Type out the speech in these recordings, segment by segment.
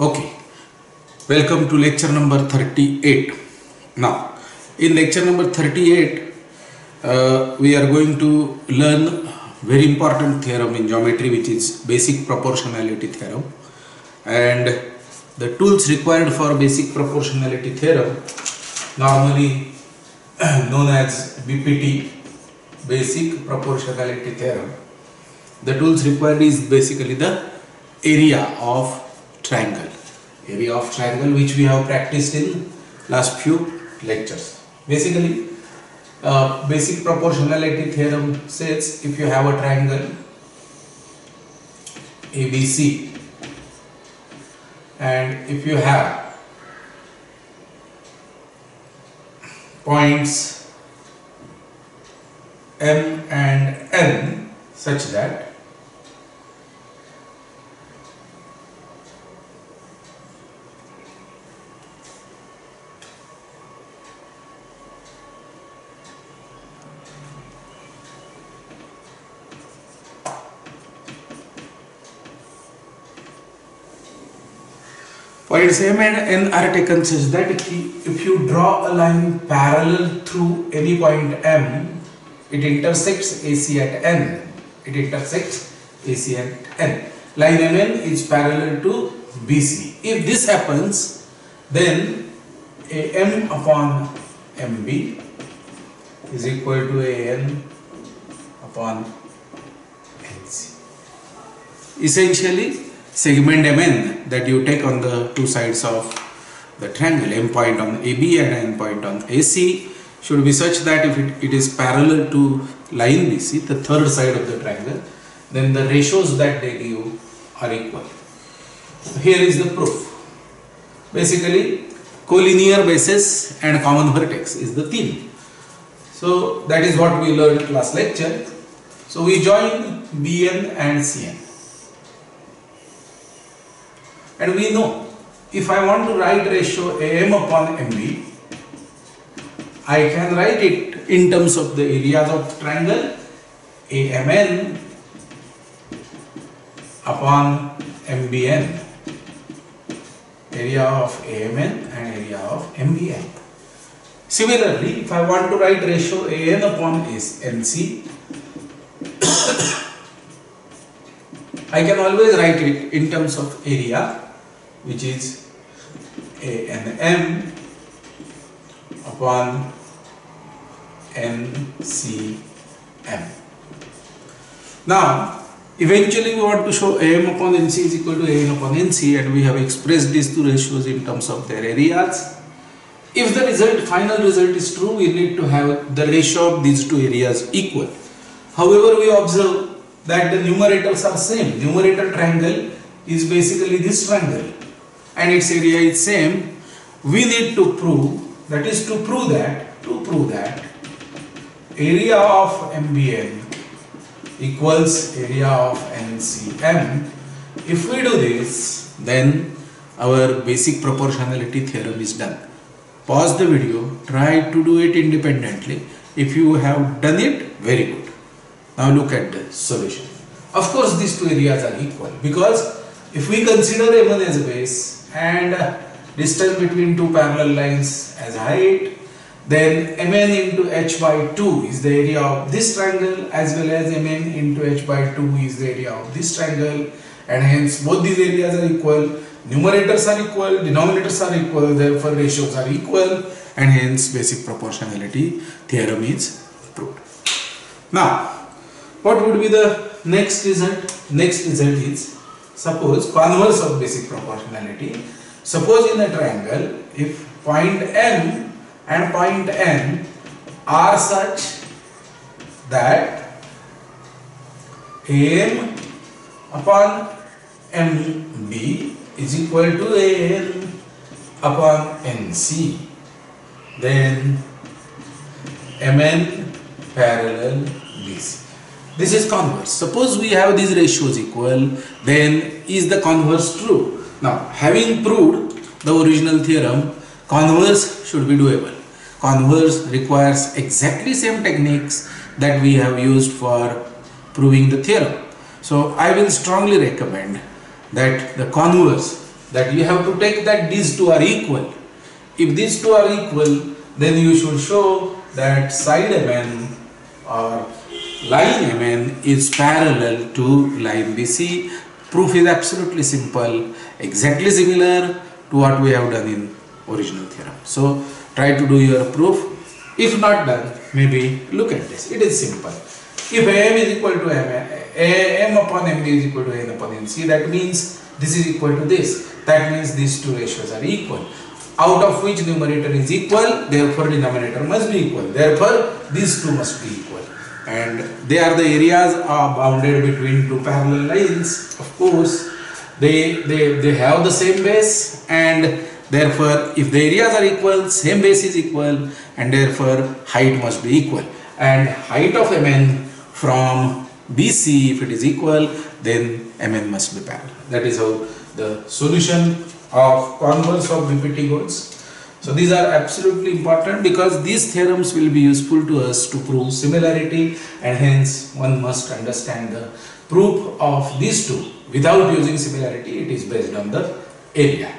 Okay, welcome to lecture number 38. Now, in lecture number 38, uh, we are going to learn very important theorem in geometry which is basic proportionality theorem. And the tools required for basic proportionality theorem normally known as BPT basic proportionality theorem. The tools required is basically the area of triangle. Area of triangle which we have practiced in last few lectures. Basically uh, basic proportionality theorem says if you have a triangle ABC and if you have points M and N such that Points M and N are taken such that if you, if you draw a line parallel through any point M, it intersects AC at N. It intersects AC at N. Line MN is parallel to BC. If this happens, then AM upon MB is equal to AN upon NC. Essentially, segment MN that you take on the two sides of the triangle, M point on AB and N point on AC should be such that if it, it is parallel to line BC, the third side of the triangle, then the ratios that they give are equal. So Here is the proof. Basically, collinear basis and common vertex is the theme. So that is what we learned last lecture. So we join BN and CN. And we know if I want to write ratio AM upon MB, I can write it in terms of the areas of triangle AMN upon MBN area of AMN and area of MBN. Similarly, if I want to write ratio AN upon NC, I can always write it in terms of area which is ANM upon NCM. Now, eventually we want to show AM upon NC is equal to AN upon NC and we have expressed these two ratios in terms of their areas. If the result, final result is true, we need to have the ratio of these two areas equal. However, we observe that the numerators are same. Numerator triangle is basically this triangle and its area is same. We need to prove, that is to prove that, to prove that area of MBN equals area of NCM. If we do this, then our basic proportionality theorem is done. Pause the video, try to do it independently. If you have done it, very good. Now look at the solution. Of course, these two areas are equal because if we consider M1 as a base and distance between two parallel lines as height, then Mn into h by 2 is the area of this triangle as well as Mn into h by 2 is the area of this triangle and hence both these areas are equal, numerators are equal, denominators are equal, therefore ratios are equal and hence basic proportionality theorem is proved. Now, what would be the next result? Next result is suppose converse of basic proportionality. Suppose in a triangle if point M and point N are such that AM upon MB is equal to AN upon NC then MN parallel BC. This is converse. Suppose we have these ratios equal, then is the converse true? Now, having proved the original theorem, converse should be doable. Converse requires exactly same techniques that we have used for proving the theorem. So, I will strongly recommend that the converse that you have to take that these two are equal. If these two are equal, then you should show that side MN or line MN is parallel to line BC. Proof is absolutely simple, exactly similar to what we have done in original theorem. So try to do your proof. If not done, maybe look at this. It is simple. If AM is equal to M, M upon MB is equal to N upon NC, that means this is equal to this. That means these two ratios are equal. Out of which numerator is equal, therefore denominator must be equal. Therefore, these two must be equal. And they are the areas are bounded between two parallel lines. Of course, they, they, they have the same base and therefore if the areas are equal, same base is equal and therefore height must be equal. And height of MN from BC if it is equal then MN must be parallel. That is how the solution of converse of BPT goes. So these are absolutely important because these theorems will be useful to us to prove similarity and hence one must understand the proof of these two. Without using similarity it is based on the area.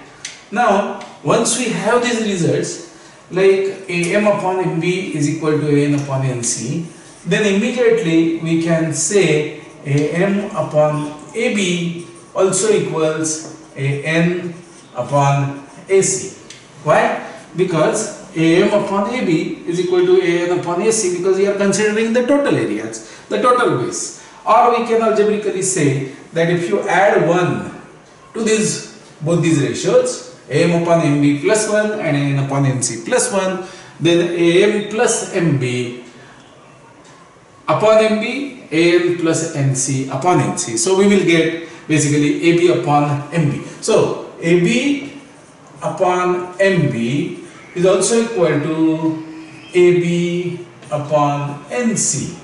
Now once we have these results like AM upon MB is equal to AN upon NC then immediately we can say AM upon AB also equals AN upon AC. Why? Because AM upon AB is equal to AN upon AC because we are considering the total areas, the total base. Or we can algebraically say that if you add 1 to these both these ratios, AM upon MB plus 1 and AN upon NC plus 1, then AM plus MB upon MB, AN plus NC upon NC. So we will get basically AB upon MB. So AB upon MB is also equal to AB upon NC.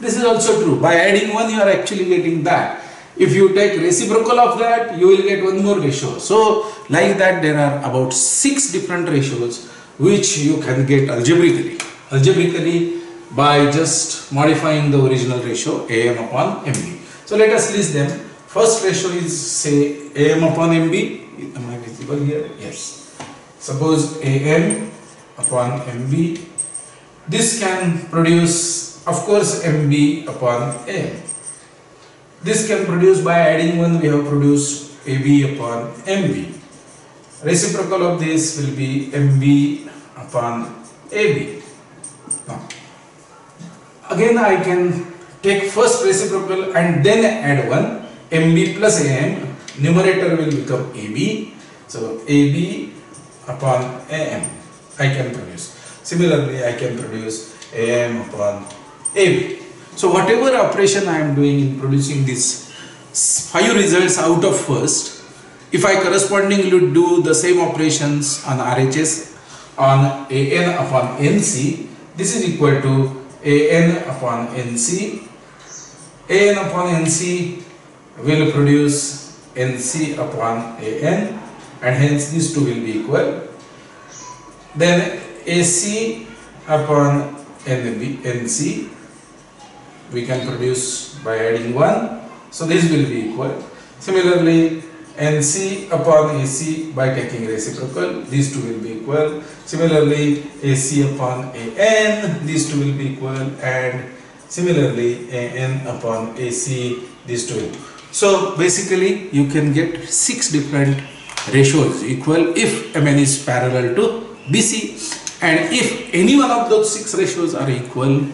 This is also true. By adding 1 you are actually getting that. If you take reciprocal of that you will get one more ratio. So like that there are about 6 different ratios which you can get algebraically. Algebraically by just modifying the original ratio AM upon MB. So let us list them. First ratio is say AM upon MB. Am I visible here? Yes. Suppose AM upon MB. This can produce, of course, MB upon AM. This can produce by adding one, we have produced AB upon MB. Reciprocal of this will be MB upon AB. Now, again I can take first reciprocal and then add one MB plus AM numerator will become AB so AB upon AM I can produce. Similarly I can produce AM upon AB so whatever operation I am doing in producing these five results out of first if I correspondingly do the same operations on RHS on AN upon NC this is equal to an upon nc an upon nc will produce nc upon an and hence these two will be equal. Then ac upon NB, nc we can produce by adding 1 so this will be equal. Similarly NC upon AC by taking reciprocal, these two will be equal. Similarly, AC upon AN, these two will be equal. And similarly AN upon AC, these two. So basically you can get six different ratios equal if MN is parallel to BC and if any one of those six ratios are equal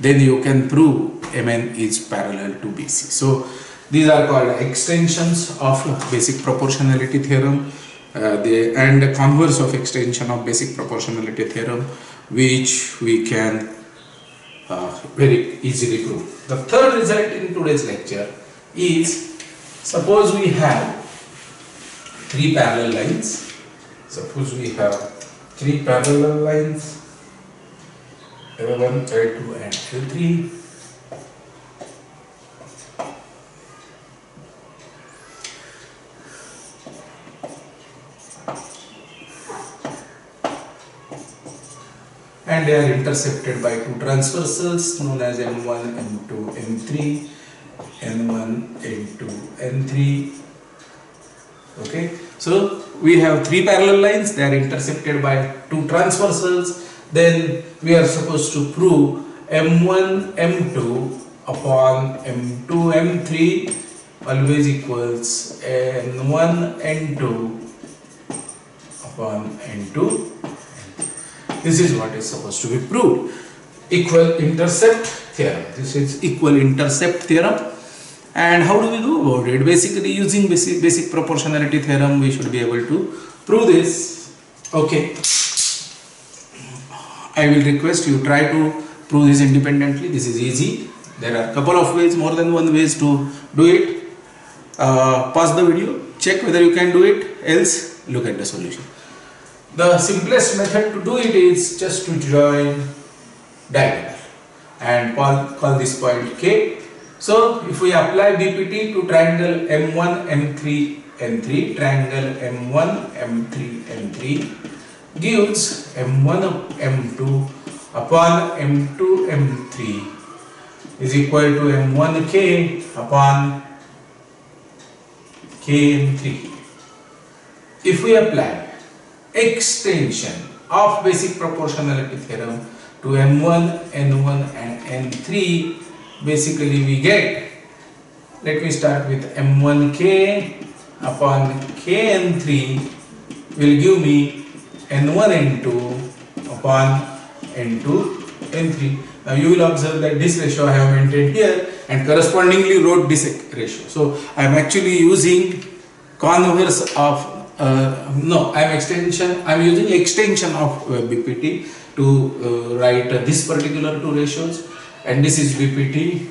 then you can prove MN is parallel to BC. So these are called extensions of basic proportionality theorem uh, and the converse of extension of basic proportionality theorem which we can uh, very easily prove. The third result in today's lecture is suppose we have three parallel lines. Suppose we have three parallel lines. L1, L2 and L3 and they are intercepted by two transversals known as M1, M2, M3, N1, N2, N3. So we have three parallel lines, they are intercepted by two transversals. Then we are supposed to prove m1, m2 upon m2, m3 always equals n1, n2 upon n2. This is what is supposed to be proved. Equal intercept theorem. This is equal intercept theorem. And how do we go about it? Basically using basic, basic proportionality theorem we should be able to prove this. Okay. I will request you try to prove this independently. This is easy. There are a couple of ways, more than one ways to do it. Uh, pause the video, check whether you can do it, else look at the solution. The simplest method to do it is just to join diagonal and call, call this point K. So if we apply BPT to triangle M1, M3, N3, triangle M1, M3, N3 gives M1 M2 upon M2 M3 is equal to M1K upon Kn3. If we apply extension of basic proportionality theorem to M1, N1 and N3 basically we get let me start with M1K upon Kn3 will give me N1, N2 upon N2, N3 now you will observe that this ratio I have maintained here and correspondingly wrote this ratio. So I am actually using converse of uh, no I am extension I am using extension of uh, BPT to uh, write this particular two ratios and this is BPT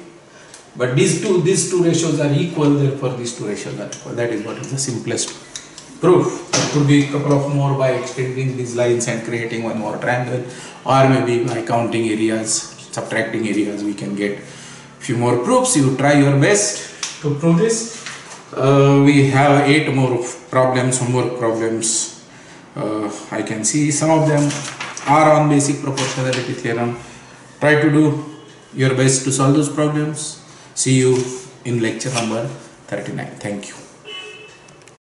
but these two these two ratios are equal therefore these two ratios are equal. That is what is the simplest proof. It could be a couple of more by extending these lines and creating one more triangle or maybe by counting areas subtracting areas we can get a few more proofs. You try your best to prove this. Uh, we have eight more problems homework problems. Uh, I can see some of them are on basic proportionality theorem. Try to do your best to solve those problems. See you in lecture number 39 thank you